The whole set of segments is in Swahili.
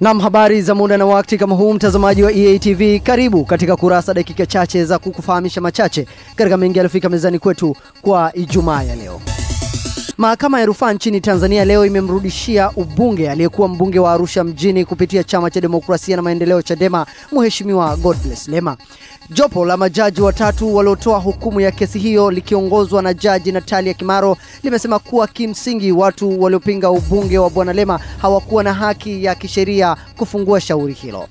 Nam, habari za muda na wakati kama huu, mtazamaji wa EATV, karibu katika kurasa, dakika chache za kukufahamisha machache katika mengi yaliyofika mezani kwetu kwa Ijumaa ya leo. Mahakama ya rufaa nchini Tanzania leo imemrudishia ubunge aliyekuwa mbunge wa Arusha mjini kupitia chama cha demokrasia na maendeleo Chadema, Mheshimiwa Godbless Lema. Jopo la majaji watatu waliotoa hukumu ya kesi hiyo likiongozwa na Jaji Natalia Kimaro limesema kuwa kimsingi watu waliopinga ubunge wa Bwana Lema hawakuwa na haki ya kisheria kufungua shauri hilo.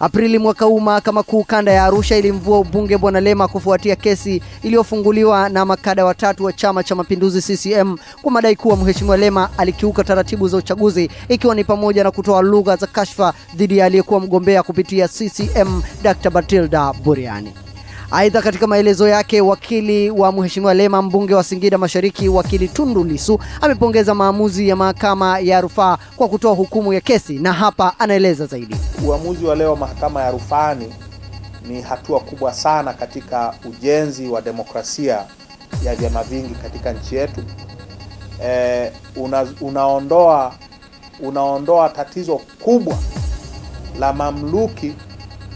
Aprili mwaka huu mahakama kuu kanda ya Arusha ilimvua ubunge Bwana Lema kufuatia kesi iliyofunguliwa na makada watatu wa Chama cha Mapinduzi CCM kwa madai kuwa Mheshimiwa Lema alikiuka taratibu za uchaguzi ikiwa ni pamoja na kutoa lugha za kashfa dhidi ya aliyekuwa mgombea kupitia CCM Dr. Batilda Buriani. Aidha, katika maelezo yake, wakili wa Mheshimiwa Lema, mbunge wa Singida Mashariki, wakili Tundu Lissu amepongeza maamuzi ya mahakama ya rufaa kwa kutoa hukumu ya kesi, na hapa anaeleza zaidi. Uamuzi wa leo mahakama ya rufani ni hatua kubwa sana katika ujenzi wa demokrasia ya vyama vingi katika nchi yetu. E, una, unaondoa unaondoa tatizo kubwa la mamluki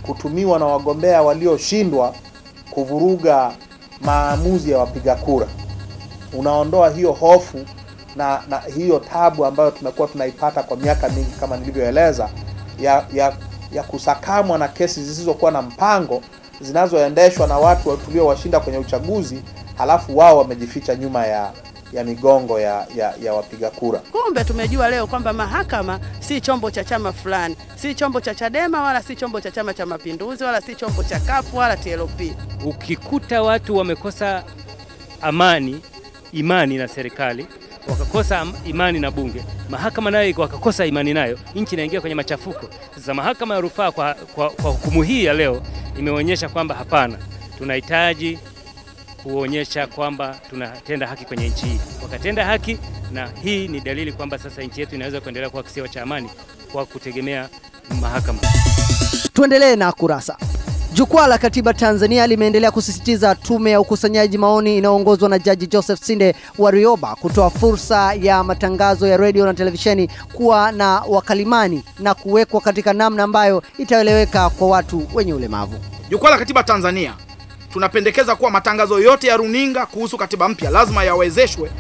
kutumiwa na wagombea walioshindwa kuvuruga maamuzi ya wapiga kura. Unaondoa hiyo hofu na, na hiyo tabu ambayo tumekuwa tunaipata kwa miaka mingi kama nilivyoeleza ya, ya, ya kusakamwa na kesi zisizokuwa na mpango zinazoendeshwa na watu tuliowashinda kwenye uchaguzi, halafu wao wamejificha nyuma ya ya migongo ya, ya, ya wapiga kura. Kumbe tumejua leo kwamba mahakama si chombo cha chama fulani, si chombo cha Chadema wala si chombo cha Chama cha Mapinduzi wala si chombo cha kafu wala TLP. Ukikuta watu wamekosa amani, imani na serikali, wakakosa imani na bunge, mahakama nayo wakakosa imani nayo, nchi inaingia kwenye machafuko. Sasa mahakama ya rufaa kwa, kwa, kwa hukumu hii ya leo imeonyesha kwamba hapana, tunahitaji kuonyesha kwamba tunatenda haki kwenye nchi hii. Wakatenda haki, na hii ni dalili kwamba sasa nchi yetu inaweza kuendelea kuwa kisiwa cha amani kwa kutegemea mahakama. Tuendelee na kurasa. Jukwaa la Katiba Tanzania limeendelea kusisitiza tume ya ukusanyaji maoni inayoongozwa na Jaji Joseph Sinde Warioba kutoa fursa ya matangazo ya redio na televisheni kuwa na wakalimani na kuwekwa katika namna ambayo itaeleweka kwa watu wenye ulemavu. Jukwaa la Katiba Tanzania tunapendekeza kuwa matangazo yote ya runinga kuhusu katiba mpya lazima yawezeshwe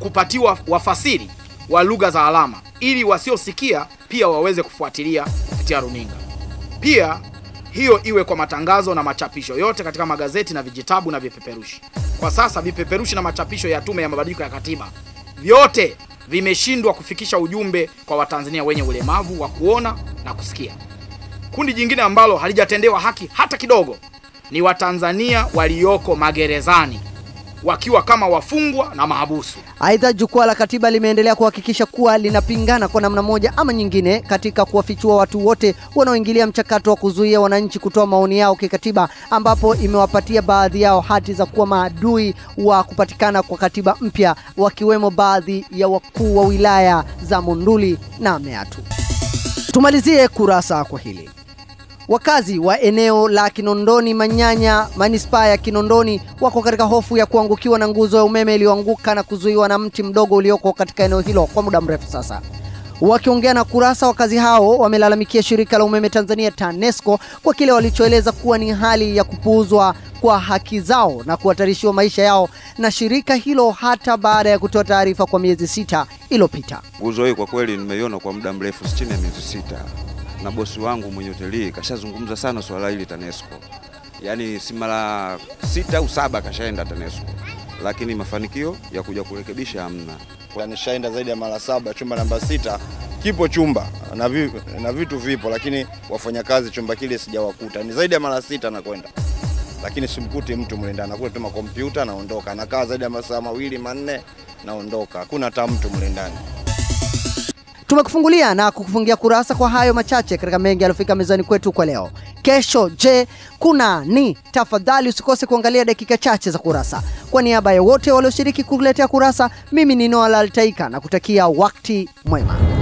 kupatiwa wafasiri wa lugha za alama ili wasiosikia pia waweze kufuatilia kupitia runinga. Pia hiyo iwe kwa matangazo na machapisho yote katika magazeti na vijitabu na vipeperushi. Kwa sasa vipeperushi na machapisho ya Tume ya Mabadiliko ya Katiba vyote vimeshindwa kufikisha ujumbe kwa Watanzania wenye ulemavu wa kuona na kusikia. Kundi jingine ambalo halijatendewa haki hata kidogo ni Watanzania walioko magerezani wakiwa kama wafungwa na mahabusu. Aidha, jukwaa la katiba limeendelea kuhakikisha kuwa linapingana kwa namna moja ama nyingine katika kuwafichua watu wote wanaoingilia mchakato wa kuzuia wananchi kutoa maoni yao kikatiba, ambapo imewapatia baadhi yao hati za kuwa maadui wa kupatikana kwa katiba mpya, wakiwemo baadhi ya wakuu wa wilaya za Monduli na Meatu. Tumalizie kurasa kwa hili. Wakazi wa eneo la Kinondoni Manyanya, manispaa ya Kinondoni, wako katika hofu ya kuangukiwa na nguzo ya umeme iliyoanguka na kuzuiwa na mti mdogo ulioko katika eneo hilo kwa muda mrefu sasa. Wakiongea na Kurasa, wakazi hao wamelalamikia shirika la umeme Tanzania TANESCO kwa kile walichoeleza kuwa ni hali ya kupuuzwa kwa haki zao na kuhatarishiwa maisha yao na shirika hilo hata baada ya kutoa taarifa kwa miezi sita iliyopita. Nguzo hii kwa kweli nimeiona kwa muda mrefu, chini ya miezi sita na bosi wangu mwenye hoteli kashazungumza sana swala hili TANESCO, yaani si mara sita au saba kashaenda TANESCO, lakini mafanikio ya kuja kurekebisha hamna. Nishaenda zaidi ya mara saba. Chumba namba sita kipo chumba na, vi, na vitu vipo, lakini wafanyakazi chumba kile sijawakuta. Ni zaidi ya mara sita nakwenda, lakini simkuti mtu mle ndani, nakuta tu makompyuta, naondoka. Nakaa zaidi ya masaa mawili manne, naondoka, hakuna hata mtu mle ndani. Tumekufungulia na kukufungia kurasa kwa hayo machache katika mengi yaliyofika mezani kwetu kwa leo. Kesho je, kuna ni? Tafadhali usikose kuangalia dakika chache za kurasa. Kwa niaba ya wote walioshiriki kuletea kurasa, mimi ni Noah Laltaika na kutakia wakti mwema.